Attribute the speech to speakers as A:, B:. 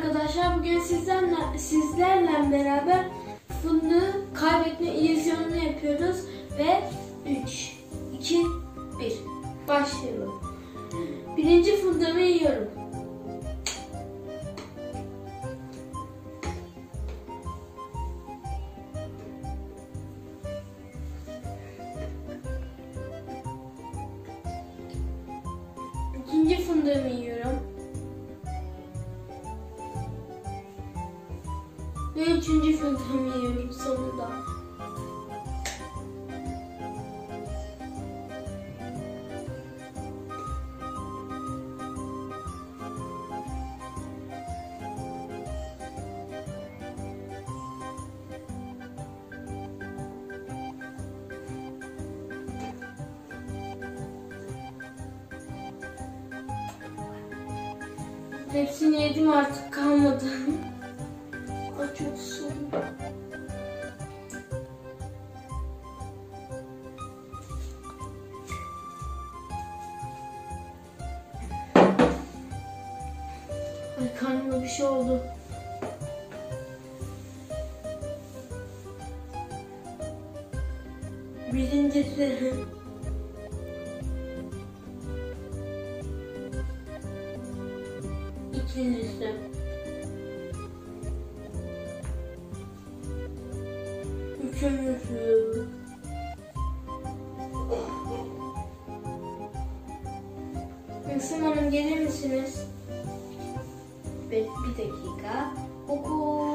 A: arkadaşlar. Bugün sizlerle, sizlerle beraber fındığı kaybetme illüzyonunu yapıyoruz. Ve 3, 2, 1. Başlayalım. Birinci fındığımı yiyorum. İkinci fındığımı yiyorum. Ve üçüncü fındığımı yiyorum sonunda. Hepsini yedim artık kalmadı. Ay karnıma bir şey oldu. Birincisi. İkincisi. Üçüncüsü. Gülsüm Hanım gelir misiniz? Bir, bir dakika. Hokus